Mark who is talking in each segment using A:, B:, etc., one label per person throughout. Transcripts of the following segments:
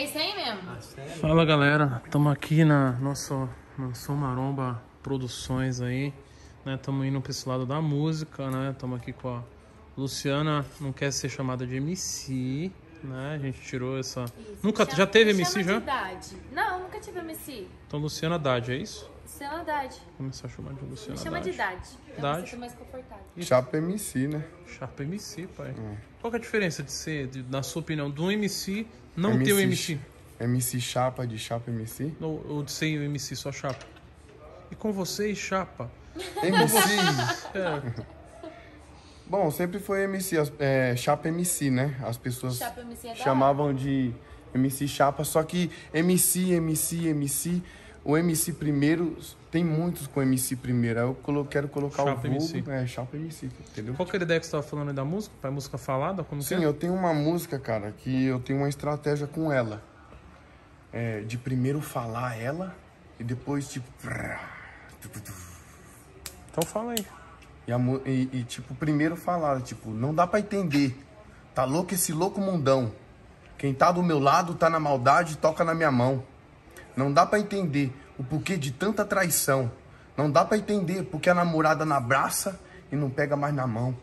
A: É isso aí mesmo.
B: Fala galera, estamos aqui na nossa Mansão Maromba Produções aí, né? Estamos indo para esse lado da música, né? Estamos aqui com a Luciana, não quer ser chamada de MC, né? A gente tirou essa.
A: Isso.
B: Nunca
A: Chama-
B: já teve MC
A: chama
B: já?
A: de idade. Não, nunca tive MC.
B: Então Luciana Dade, é isso?
A: É idade.
B: Vou começar a chamar de Luciana
A: Me chama
B: Dade.
A: de. Eu me sinto mais confortável.
C: Chapa MC, né?
B: Sharp MC, pai.
C: Hum.
B: Qual que é a diferença de ser, de- na sua opinião, do MC não ter o MC?
C: MC Chapa de Chapa MC?
B: Ou, ou de ser o MC só chapa? E com vocês, chapa?
C: MC!
B: É,
C: Bom, sempre foi MC, é, Chapa MC, né? As pessoas
A: Chapa MC é
C: chamavam de MC Chapa, só que MC, MC, MC, o MC primeiro, tem muitos com MC primeiro. Aí eu colo- quero colocar
B: Chapa
C: o vulgo,
B: MC.
C: é, Chapa MC, entendeu?
B: qual que era a ideia que você estava falando aí da música? Pai, música falada? Como
C: Sim,
B: é?
C: eu tenho uma música, cara, que eu tenho uma estratégia com ela. É, de primeiro falar ela e depois, tipo.
B: Então fala aí.
C: E, a e- e, tipo, primeiro falar, tipo, não dá pra entender. Tá louco esse louco mundão. Quem tá do meu lado tá na maldade, toca na minha mão. Não dá pra entender o porquê de tanta traição. Não dá pra entender porque a namorada na abraça e não pega mais na mão.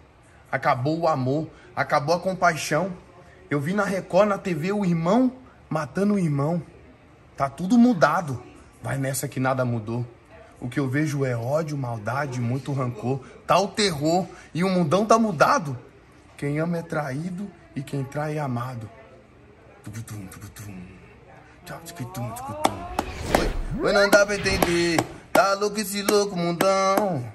C: Acabou o amor, acabou a compaixão. Eu vi na Record, na TV, o irmão matando o irmão. Tá tudo mudado. Vai nessa que nada mudou. O que eu vejo é ódio, maldade, muito rancor. Tá o terror e o mundão tá mudado. Quem ama é traído e quem trai é amado. Tucutum, tucutum. Tchau, oi, não dá pra entender. Tá louco esse louco mundão.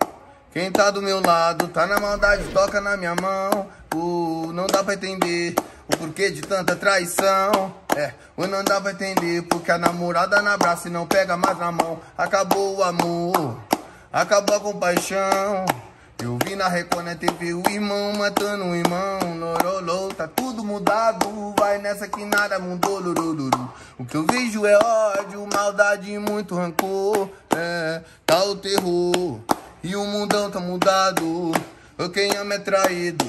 C: Quem tá do meu lado tá na maldade, toca na minha mão. Uh, não dá pra entender o porquê de tanta traição. É, ou não dá pra entender porque a namorada na braça e não pega mais na mão. Acabou o amor, acabou a compaixão. Eu vi na Record na TV o irmão matando o irmão. Norolô, tá tudo mudado. Vai nessa que nada mudou. Lurururu. O que eu vejo é ódio, maldade e muito rancor. É, tá o terror. E o mundão tá mudado. Quem ama é traído.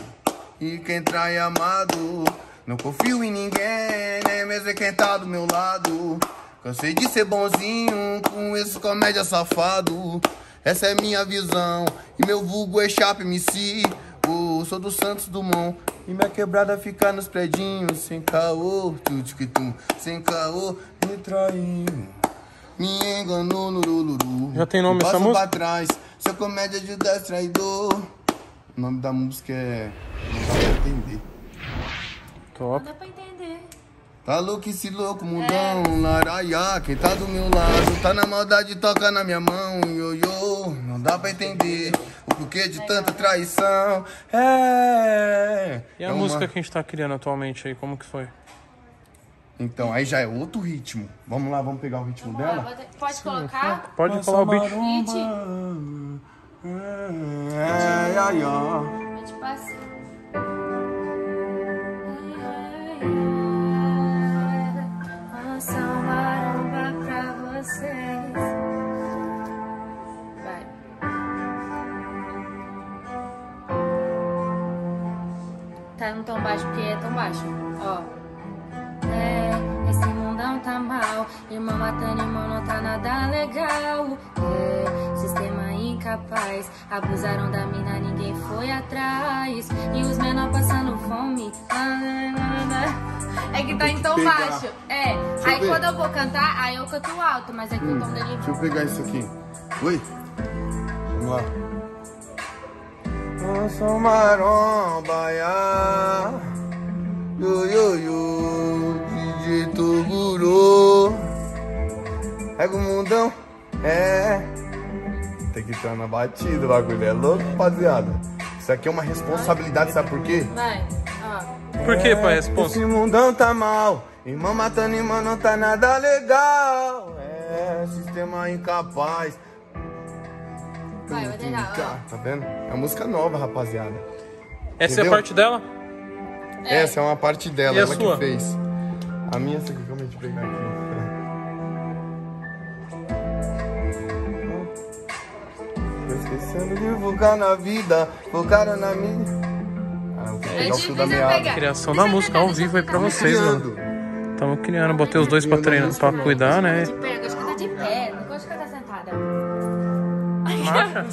C: E quem trai é amado. Não confio em ninguém, nem mesmo em quem tá do meu lado. Cansei de ser bonzinho com esse comédia safado. Essa é minha visão. E meu vulgo é Chapa MC. Oh, sou do Santos Dumont. E minha quebrada fica nos predinhos. Sem caô, tchutchiquitum. Sem caô, me traiu. Me enganou no luluru.
B: Já tem nome
C: Me
B: essa música?
C: pra trás. Seu comédia de 10 traidor. O nome da música é. Não dá pra entender.
A: Não
B: Top.
C: Tá louco esse louco mundão, laraiá, quem tá do meu lado Tá na maldade, toca na minha mão, ioiô Não dá pra entender o porquê de tanta traição É...
B: E a
C: é uma-
B: música que a gente tá criando atualmente aí, como que foi?
C: Então, aí já é outro ritmo Vamos lá, vamos pegar o ritmo
A: Vamos lá,
C: dela?
A: pode, pode colocar?
B: Pode falar o beat.
A: Hit.
C: É, ai, ai.
A: Pode passar. Mansão Tom baixo porque é tão baixo. Ó. É, esse mundão tá mal. Irmão matando irmão não tá nada legal. É, sistema incapaz. Abusaram da mina, ninguém foi atrás. E os menor passando fome. É que tá em tom baixo. É.
C: eu
A: Aí
C: ver.
A: quando eu vou cantar, aí eu canto alto, mas é que o tom dele.
C: Deixa eu pegar isso aqui. Oi? Vamos lá. Nossa maromba, ya. Yo, yo, yo. DJ Toguro. Pega o mundão. É. Tem que estar na batida, o bagulho é louco, rapaziada. Isso aqui é uma responsabilidade, sabe por quê?
A: Vai, ó.
B: Por que, pai, a resposta?
C: Esse mundão tá mal. Irmão matando irmão não tá nada legal. É, sistema incapaz.
A: Vai, vai tentar.
C: Tá vendo? É música nova, rapaziada.
B: Essa é a
C: Entendeu?
B: parte dela?
C: Essa é uma parte dela,
B: E a
C: ela
B: sua?
C: que fez. A minha, essa aqui, como a gente pegar aqui? Tô esquecendo de focar na vida, focaram na minha. Ah, eu vou
A: É
C: pegar o fio
A: difícil
C: da meada.
B: Criação da
A: eu
B: música ao
A: eu
B: vivo aí pra vocês, mano.
C: Criando.
B: Tamo criando, botei os dois pra treinar, pra cuidar, né?
A: De pé, eu gosto de de pé,
C: É,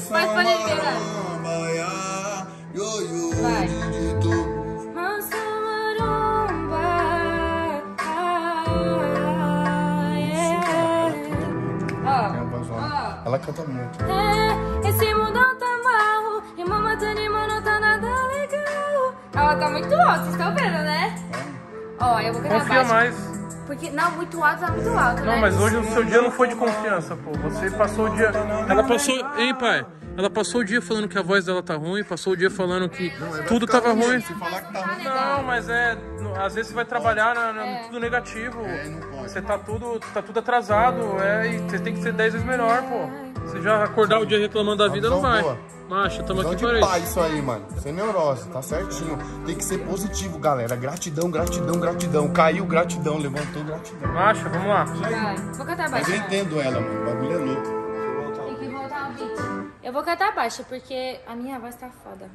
C: mas, ó,
A: Ó,
C: Ela canta muito.
A: É, esse mundão tá mal, e mama animando, não tá nada legal. Ela tá muito alta, vocês estão vendo, né? Ó, eu vou cantar
B: Confia
A: baixo.
B: mais.
A: Porque, não, muito alto, tá muito alto,
B: Não,
A: né?
B: mas hoje o seu dia não foi de confiança, pô. Você passou o dia. Ela passou. Hein, pai? Ela passou o dia falando que a voz dela tá ruim, passou o dia falando que tudo tava ruim.
C: Se falar que tá ruim,
B: Não, mas é. no- Às vezes você vai trabalhar na, na-
A: É.
B: tudo negativo.
C: não pode.
B: Você tá tudo, tá tudo atrasado. É, e você tem que ser 10 vezes melhor, pô. Você já acordar o dia reclamando da vida, não vai.
C: Boa.
B: Macha, tamo aqui
C: de
B: para isso.
C: pai isso aí, mano. Sem neurose, tá certinho. Tem que ser positivo, galera. Gratidão, gratidão, gratidão. Caiu, gratidão. Levantou, gratidão.
B: Macha, vamos lá.
A: Vai. Vou cantar
C: Mas
A: baixo.
C: eu
A: né?
C: entendo ela, mano. O bagulho é louco.
A: Tem que voltar ao beat. Eu vou cantar baixo, porque a minha voz tá foda.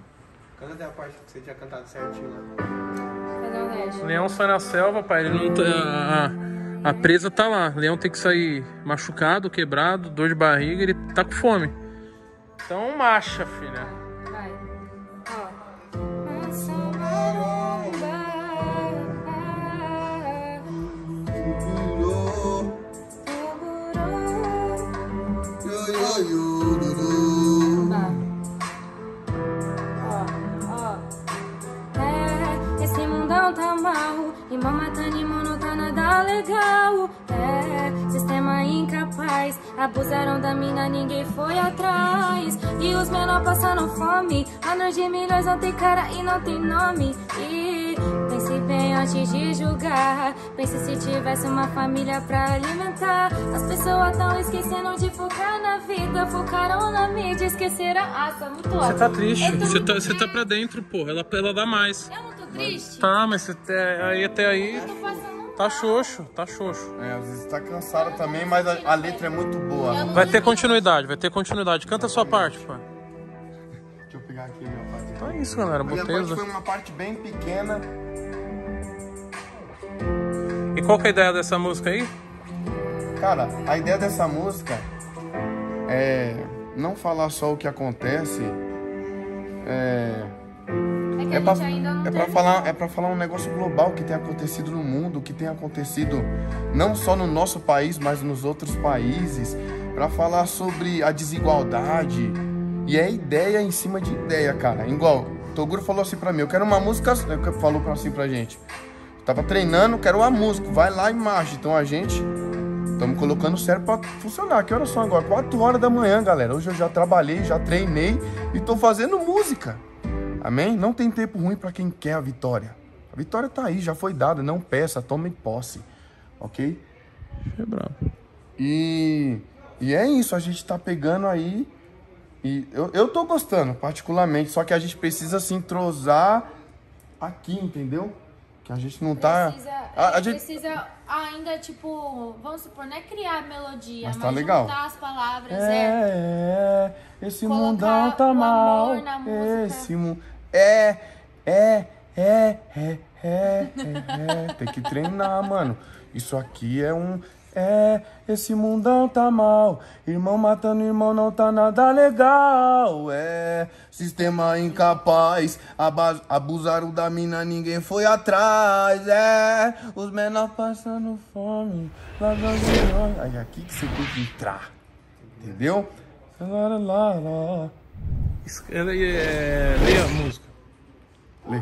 D: Canta até a parte que você tinha cantado certinho lá.
A: Teste.
B: Leão sai na selva, pai. Ele não tá, a, a presa tá lá. Leão tem que sair machucado, quebrado, dor de barriga. Ele tá com fome. Então, marcha, filha.
A: De milhões não tem cara e não tem nome. E pense bem antes de julgar. Pense se tivesse uma família pra alimentar. As pessoas tão esquecendo de focar na vida. Focaram na mídia, esqueceram. Ah, tá muito
B: Você tá triste. Você tá, você tá pra dentro, porra. Ela, ela dá mais.
A: Eu não tô triste?
B: Tá, mas tá- aí até aí tá xoxo, tá xoxo.
C: É, às vezes tá cansada também, mas a, a letra é muito boa.
B: Vai ter continuidade, vai ter continuidade. Canta a sua parte, pai. É isso, galera.
C: A minha
B: Botei
C: parte foi uma parte bem pequena.
B: E qual que é a ideia dessa música aí?
C: Cara, a ideia dessa música é não falar só o que acontece. É,
A: É que
C: é
A: a
C: pra,
A: gente ainda não
C: é pra falar, é pra falar um negócio global que tem acontecido no mundo, que tem acontecido não só no nosso país, mas nos outros países, Pra falar sobre a desigualdade. E é ideia em cima de ideia, cara. Igual, Toguro falou assim pra mim, eu quero uma música, é falou assim pra gente. Tava treinando, quero uma música, vai lá e marcha. Então a gente Estamos colocando o cérebro pra funcionar. Que horas são agora? 4 horas da manhã, galera. Hoje eu já trabalhei, já treinei e tô fazendo música. Amém? Não tem tempo ruim pra quem quer a vitória. A vitória tá aí, já foi dada. Não peça, tome posse. Ok?
B: É brabo.
C: E, e é isso, a gente tá pegando aí. E eu, eu tô gostando, particularmente. Só que a gente precisa se entrosar aqui, entendeu? Que a gente não tá.
A: Precisa,
C: a, a
A: é,
C: gente,
A: precisa ainda, tipo, vamos supor, não é criar melodia,
C: Mas
A: mas,
C: tá legal.
A: juntar as palavras, é.
C: É, é, esse
A: Colocar
C: mundão tá mal. Esse mu... É, é, é, é, é, é, é. Tem que treinar, mano. Isso aqui é um. É, esse mundão tá mal. Irmão matando irmão não tá nada legal. É, sistema incapaz. Abusaram da mina, ninguém foi atrás. É, os menores passando fome. Aí aqui que você tem que entrar. Entendeu? Lá, lá, lá,
B: é, leia a música.
C: Lê.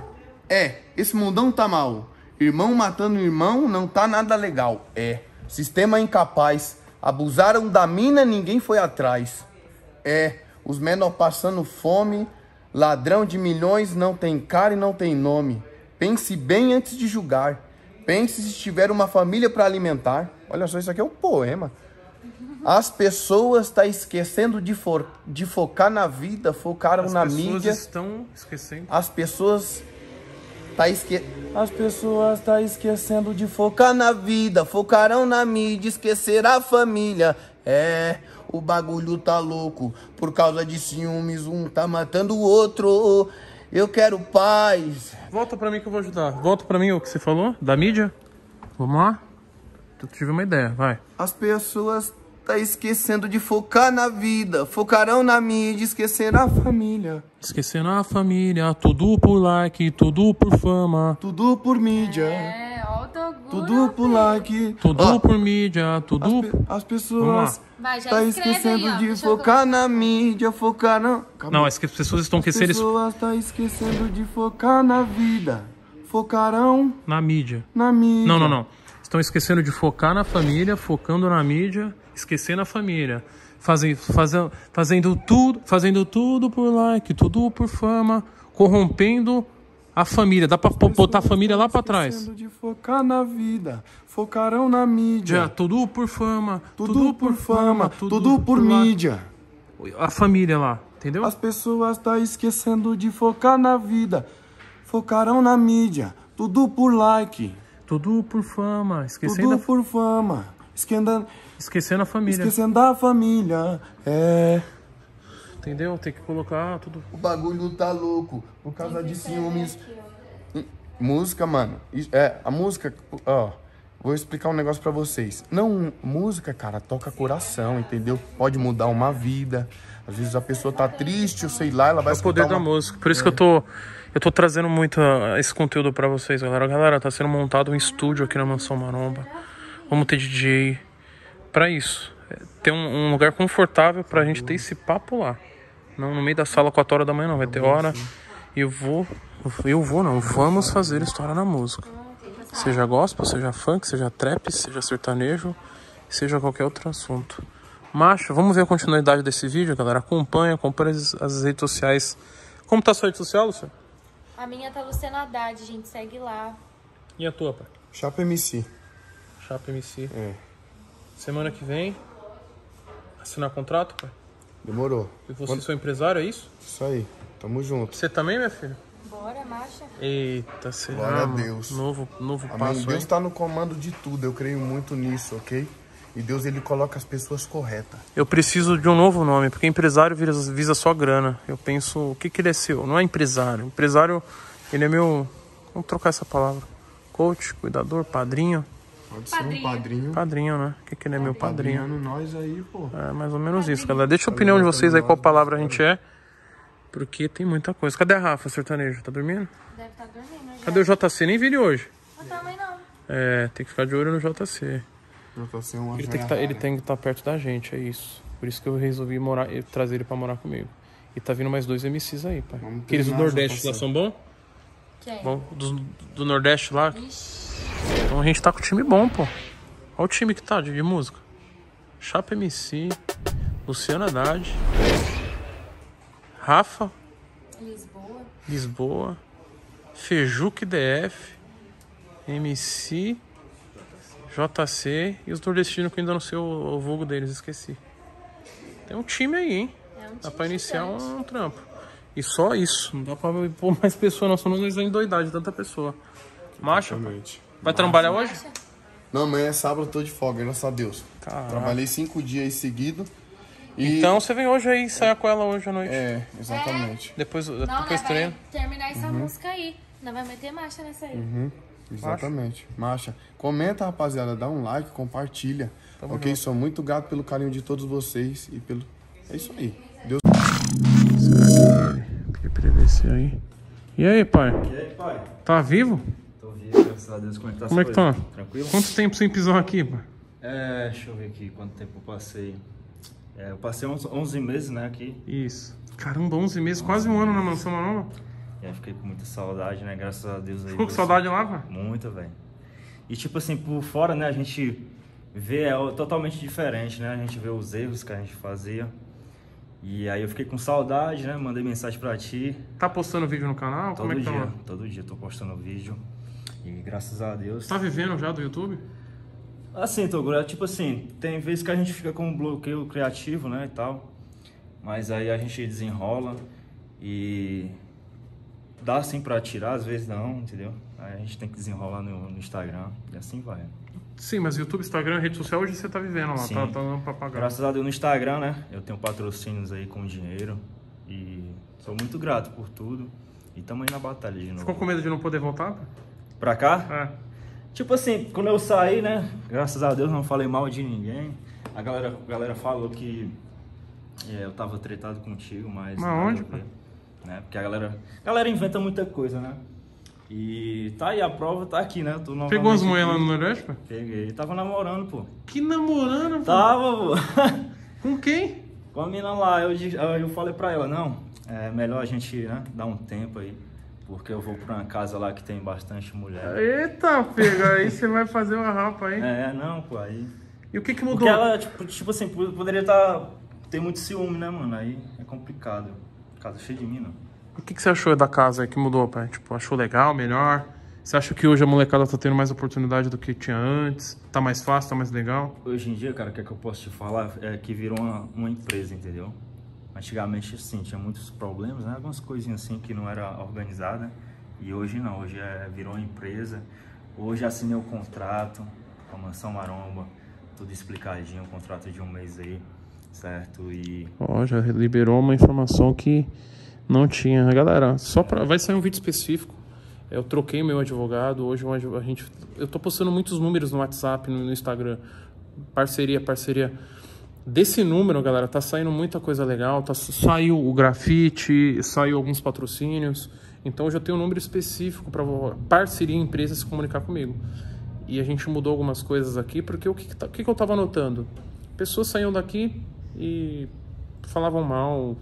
C: É, esse mundão tá mal. Irmão matando irmão não tá nada legal. É, sistema incapaz. Abusaram da mina, ninguém foi atrás. É, os menor passando fome. Ladrão de milhões não tem cara e não tem nome. Pense bem antes de julgar. Pense se tiver uma família para alimentar. Olha só, isso aqui é um poema. As pessoas tá esquecendo de, for- de focar na vida, focaram
B: As
C: na
B: pessoas
C: mídia.
B: estão esquecendo.
C: As pessoas tá esque... As pessoas tá esquecendo de focar na vida, focarão na mídia, esquecer a família. É, o bagulho tá louco, por causa de ciúmes, um tá matando o outro. Eu quero paz.
B: Volta pra mim que eu vou ajudar. Volta pra mim o que você falou, da mídia. Vamos lá? Eu tive uma ideia, vai.
C: As pessoas tá esquecendo de focar na vida, focarão na mídia, esqueceram a família.
B: Esquecendo a família, tudo por like, tudo por fama.
C: Tudo por mídia,
A: É, ó o Toguro.
C: tudo por like.
B: Tudo
C: Ó,
B: por mídia,
C: as,
B: tudo...
C: pe- as pessoas
A: Vai, já
C: tá esquecendo
A: aí, ó.
C: de
A: Deixa eu
C: focar na mídia, focar na... Calma.
B: Não, é que as pessoas estão
C: As
B: esquecendo isso
C: pessoas tá esquecendo de focar na vida, focarão
B: na mídia.
C: na mídia.
B: Não, não, não. Estão esquecendo de focar na família, focando na mídia, esquecendo a família. Fazem, fazendo, fazendo tudo, fazendo tudo por like, tudo por fama, corrompendo a família. Dá pra pô- botar a família lá pra trás.
C: Esquecendo de focar na vida, focarão na mídia.
B: Já, tudo por fama,
C: Tudo, por fama, tudo, por mídia.
B: A família lá, entendeu?
C: As pessoas tá esquecendo de focar na vida, focarão na mídia. Tudo por like,
B: Tudo por fama, esquecendo,
C: tudo por fama. Esquecendo,
B: esquecendo a família.
C: esquecendo da família. É.
B: Entendeu? Tem que colocar tudo.
C: O bagulho tá louco por causa de ciúmes. Música, mano. É, a música, ó. Vou explicar um negócio pra vocês. Não, música, cara, toca coração, entendeu? Pode mudar uma vida. Às vezes a pessoa tá triste, ou sei lá, ela vai
B: É o poder
C: escutar
B: da
C: uma...
B: música. Por isso que eu tô. Eu tô trazendo muito ah, esse conteúdo pra vocês, galera. Galera, tá sendo montado um estúdio aqui na Mansão Maromba. Vamos ter DJ. Pra isso. É, ter um, um lugar confortável pra gente ter esse papo lá. Não no meio da sala 4 horas da manhã, não. Vai ter hora. E eu vou. Eu vou, não. Vamos fazer história na música. Seja gospel, seja funk, seja trap, seja sertanejo, seja qualquer outro assunto. Macho, vamos ver a continuidade desse vídeo, galera. Acompanha, acompanha as, as redes sociais. Como tá a sua rede social, Luciano?
A: A minha tá Luciana Haddad, gente. Segue lá.
B: E a tua, pai?
C: Chapa MC.
B: Chapa MC.
C: É,
B: Semana que vem, assinar contrato, pai?
C: demorou.
B: E você, seu empresário, é isso?
C: Isso aí, tamo junto.
B: Você também, minha filha?
A: Bora, marcha.
B: Eita, será,
C: Glória a? Deus.
B: Novo, novo
C: Amém.
B: passo
C: Deus
B: aí.
C: tá no comando de tudo, eu creio muito nisso, ok? E Deus, ele coloca as pessoas corretas.
B: Eu preciso de um novo nome, porque empresário visa, visa só grana. Eu penso, o que que ele é seu? Não é empresário. Empresário, ele é meu... Vamos trocar essa palavra. Coach, cuidador, padrinho.
C: Pode ser
A: Padrinho.
C: um padrinho.
B: Padrinho, né? O que que ele é meu padrinho?
C: Nós aí, pô.
B: É mais ou menos isso, galera. Deixa a opinião de vocês aí, qual palavra a gente é. Porque tem muita coisa. Cadê a Rafa, sertanejo? Tá dormindo?
A: Deve estar dormindo já.
B: Cadê o JC? Nem vi ele hoje.
A: Eu também não.
B: É, tem que ficar de olho no JC.
C: Tá sem uma
B: Ele tem que tá, ele tem que estar perto da gente, é isso. Por isso que eu resolvi morar, trazer ele pra morar comigo. E tá vindo mais dois MCs aí, pai. Aqueles do Nordeste lá
C: JC.
B: são bons?
A: Quem?
B: Bom, do, do Nordeste lá.
A: Ixi.
B: Então a gente tá com o time bom, pô. Olha o time que tá de, de música. Chapa MC, Luciana Haddad, Rafa,
A: Lisboa.
B: Lisboa, Fejuque DF, MC, JC e os nordestinos que ainda não sei o, o vulgo deles, esqueci. Tem um time aí, hein?
A: É um
B: Dá
A: time
B: pra iniciar
A: gigante.
B: um trampo. E só isso. Não dá pra pôr mais pessoas, não. Senão nós vamos endoidar de tanta pessoa. Macho,
C: Exatamente.
B: vai trabalhar hoje?
C: Não, amanhã é sábado, eu tô de folga, graças a Deus.
B: Caraca.
C: Trabalhei cinco dias aí seguido. E...
B: Então você vem hoje aí, saia com ela hoje à noite.
C: É, exatamente.
B: Depois,
A: Não,
B: depois
A: nós
B: treino.
A: terminar essa música aí. Nós vai meter marcha nessa aí.
C: Uhum, exatamente. Marcha. Comenta, rapaziada, dá um like, compartilha. ok? Sou muito grato pelo carinho de todos vocês e pelo. É isso aí.
B: Descer aí. E aí, pai?
E: E aí, pai?
B: Tá vivo?
E: Tô vivo, graças a Deus. Como é que tá
B: Como é que tá?
E: Tranquilo?
B: Quanto tempo sem pisar aqui, pai?
E: É, deixa eu ver aqui quanto tempo eu passei. É, eu passei uns 11 meses, né, aqui.
B: Isso. Caramba, 11 meses, quase um ano na mansão Maromba.
E: E aí fiquei com muita saudade, né, graças a Deus aí.
B: Ficou com saudade lá, pai?
E: Muita, velho. E tipo assim, por fora, né, a gente vê é totalmente diferente, né? A gente vê os erros que a gente fazia. E aí eu fiquei com saudade, né? Mandei mensagem pra ti.
B: Tá postando vídeo no canal?
E: Todo
B: Como é que
E: dia,
B: tá
E: todo dia tô postando vídeo. E graças a Deus.
B: Tá vivendo já do YouTube?
E: Assim, Toguro, é tipo assim, tem vezes que a gente fica com um bloqueio criativo, né, e tal. Mas aí a gente desenrola e dá assim pra tirar, às vezes não, entendeu? Aí a gente tem que desenrolar no, no Instagram e assim vai.
B: Sim, mas YouTube, Instagram, rede social, hoje você tá vivendo lá,
E: Sim.
B: tá, tá dando pra pagar.
E: Graças a Deus no Instagram, né, eu tenho patrocínios aí com dinheiro e sou muito grato por tudo. E tamo aí na batalha de novo.
B: Ficou com medo de não poder voltar?
E: Pra cá?
B: É.
E: Tipo assim, quando eu saí, né? Graças a Deus não falei mal de ninguém. A galera, a galera falou que é, eu tava tretado contigo, mas.
B: Mas onde,
E: ver? Né? Porque a galera, a galera inventa muita coisa, né? E tá aí, a prova tá aqui, né? Tô
B: Pegou as mulheres lá no Nordeste, pai?
E: Peguei. Tava namorando, pô.
B: Que namorando, pô.
E: Tava, pô.
B: Com quem?
E: Com a mina lá, eu, eu falei pra ela, não, é melhor a gente né, dar um tempo aí, porque eu vou pra uma casa lá que tem bastante mulher.
B: Eita, pega, aí você vai fazer uma rapa aí.
E: É, não, pô, aí.
B: E o que que mudou?
E: Porque ela, tipo, tipo assim, po- poderia estar. ter muito ciúme, né, mano? Aí é complicado. Casa cheia de mina.
B: O que que você achou da casa aí que mudou, pai? Tipo, achou legal, melhor? Você acha que hoje a molecada tá tendo mais oportunidade do que tinha antes? Tá mais fácil, tá mais legal?
E: Hoje em dia, cara, o que, é que eu posso te falar é que virou uma, uma empresa, entendeu? Antigamente, sim, tinha muitos problemas, né? Algumas coisinhas assim que não era organizada. E hoje não, hoje é, virou uma empresa. Hoje assinei o contrato com a Mansão Maromba, tudo explicadinho, um contrato de um mês aí, certo? E
B: Ó, já liberou uma informação que não tinha. Galera, só pra... vai sair um vídeo específico. Eu troquei meu advogado. Hoje a gente. Eu tô postando muitos números no WhatsApp, no, no Instagram. Parceria, parceria. Desse número, galera, tá saindo muita coisa legal. Tá, saiu o grafite, saiu alguns patrocínios. Então eu já tenho um número específico para parceria empresa se comunicar comigo. E a gente mudou algumas coisas aqui, porque o que, que, tá- o que que eu tava notando? Pessoas saíam daqui e falavam mal,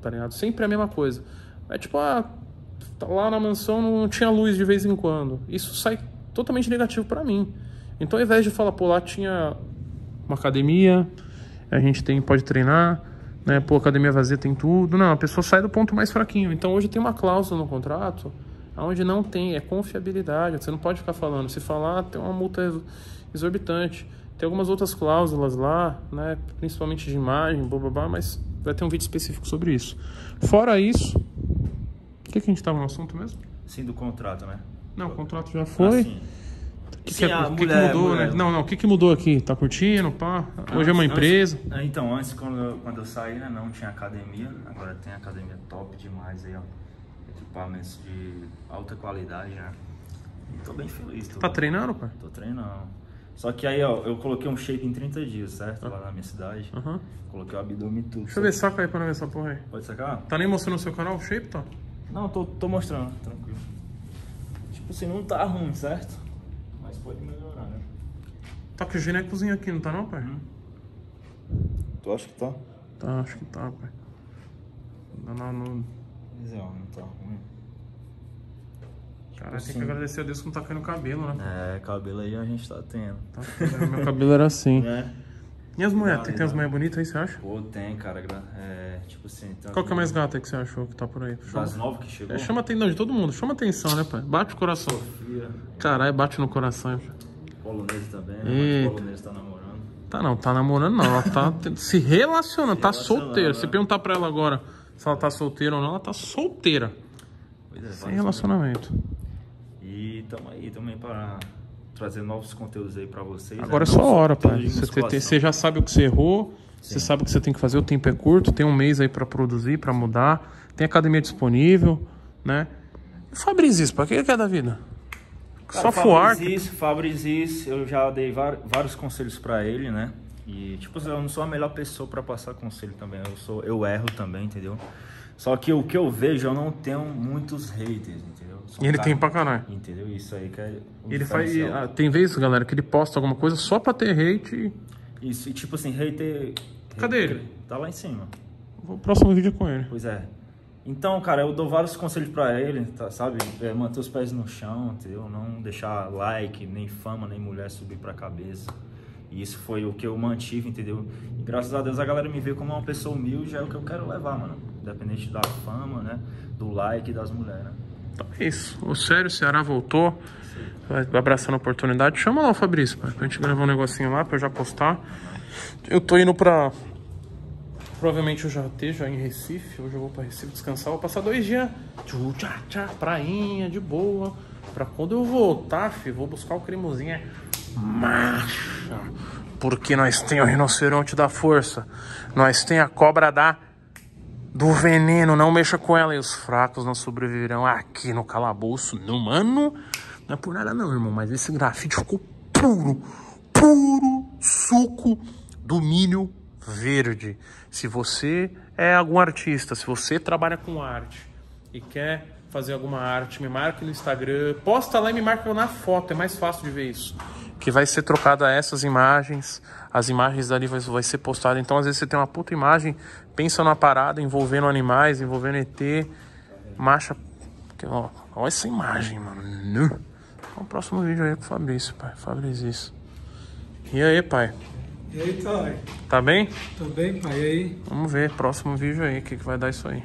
B: tá ligado? Sempre a mesma coisa. É tipo, ah, tá lá na mansão não tinha luz de vez em quando. Isso sai totalmente negativo pra mim. Então ao invés de falar, pô, lá tinha uma academia, a gente tem, pode treinar, né? Pô, academia vazia tem tudo. Não, a pessoa sai do ponto mais fraquinho. Então hoje tem uma cláusula no contrato onde não tem, é confiabilidade. Você não pode ficar falando. Se falar, tem uma multa ex- exorbitante. Tem algumas outras cláusulas lá, né? Principalmente de imagem, blá, mas vai ter um vídeo específico sobre isso. Fora isso, o que, que a gente tava no assunto mesmo?
E: sim do contrato, né?
B: Não, o contrato já foi.
E: Assim,
B: O que,
E: Sim,
B: que, é-
E: a
B: que que
E: mulher-
B: mudou,
E: mulher-
B: né? Não, não, o que, que mudou aqui? Tá curtindo, pá? Hoje é uma empresa.
E: antes- então, antes, quando eu, quando eu saí, né, não tinha academia. Agora tem academia top demais aí, ó. Equipamentos de alta qualidade, né? E tô bem feliz. Tô,
B: Tá treinando, pai?
E: Tô treinando. Só que aí, ó, eu coloquei um shape em 30 dias, certo? Lá na minha cidade.
B: Aham.
E: Coloquei o abdômen e tudo.
B: Deixa eu ver, saca aí pra não ver essa porra aí.
E: Pode sacar?
B: Tá nem mostrando no seu canal o shape, tá?
E: Não, tô, tô mostrando, tranquilo. Tipo assim, não tá ruim, certo? Mas pode melhorar, né?
B: Tá o é cozinha aqui, não tá não, pai?
E: Tu acha que tá?
B: Tá, acho que tá, pai. Não, não, não.
E: Mas é, ó, não tá ruim.
B: Cara, tem
E: assim.
B: que agradecer a Deus que não tá caindo cabelo, né?
E: É, cabelo aí a gente tá tendo.
B: Tá, meu cabelo era assim.
E: Né?
B: E as mulheres? Tem, tem as mulheres bonitas aí, você acha?
E: Pô, tem, cara. É, tipo assim. Tem
B: Qual que é mais gata aí que você achou que tá por aí? Chama,
E: Das novas que chegou?
B: é, chama atenção de todo mundo, chama atenção, né, pai? Bate o coração.
E: Sofia,
B: Caralho, bate no coração. pai.
E: polonesa também, né? Polonesa tá namorando.
B: Tá não, tá namorando não. Ela tá se relacionando, tá
E: relacionando,
B: solteira. Se
E: né?
B: perguntar pra ela agora se ela tá solteira ou não, ela tá solteira.
E: Pois é,
B: Sem relacionamento.
E: E tamo aí também para trazer novos conteúdos aí pra vocês.
B: Agora é
E: né?
B: só
E: Não
B: a hora, pai. Você, tem-
E: musculação.
B: você já sabe o que você errou, você sabe o que você tem que fazer, o tempo é curto, tem um mês aí pra produzir, pra mudar, tem academia disponível, né? Fabrizis, pra que ele quer da vida? Só
E: Cara,
B: fuar.
E: Fabrizis, Fabrizis, eu já dei vários conselhos pra ele, né? E, tipo, eu não sou a melhor pessoa pra passar conselho também. Eu, sou, eu erro também, entendeu? Só que o que eu vejo, eu não tenho muitos haters, entendeu?
B: E ele tem pra caralho.
E: Entendeu? Isso aí que é o
B: Ele faz. ah, Tem vezes, galera, que ele posta alguma coisa só pra ter hate.
E: Isso, e tipo assim, hater...
B: Cadê
E: hater-
B: ele?
E: Tá lá em cima.
B: O próximo vídeo é com ele.
E: Pois é. Então, cara, eu dou vários conselhos pra ele, tá, sabe? É, manter os pés no chão, entendeu? Não deixar like, nem fama, nem mulher subir pra cabeça. E isso foi o que eu mantive, entendeu? E graças a Deus a galera me vê como uma pessoa humilde, é o que eu quero levar, mano. Independente da fama, né? Do like e das mulheres, né?
B: Então é isso. O sério, Ceará voltou. Vai abraçando a oportunidade. Chama lá o Fabrício, pai, pra gente gravar um negocinho lá, pra eu já postar. Eu tô indo pra. Provavelmente eu já esteja em Recife. Hoje eu vou pra Recife descansar. Vou passar dois dias. Tchu, tchá, tchá, prainha, de boa. Pra quando eu voltar, fi, vou buscar o cremosinho. Marcha. Porque nós tem o rinoceronte da força. Nós tem a cobra da do veneno, não mexa com ela e os fracos não sobreviverão aqui no calabouço, no mano.
F: Não é por nada não, irmão, mas esse grafite ficou puro, puro suco do milho verde. Se você é algum artista, se você trabalha com arte e quer fazer alguma arte, me marque no Instagram, posta lá e me marca na foto, é mais fácil de ver isso. Que vai ser trocada essas imagens, as imagens dali vai, vai ser postada. Então, às vezes você tem uma puta imagem, pensa numa parada envolvendo animais, envolvendo ET, marcha. Ó, olha essa imagem, mano. Vamos o próximo vídeo aí com o Fabrício, pai. Fabrício, isso. E aí, pai?
G: E aí, Toy?
F: Tá bem?
G: Tô bem, pai. E aí?
F: Vamos ver, próximo vídeo aí, o que, que vai dar isso aí.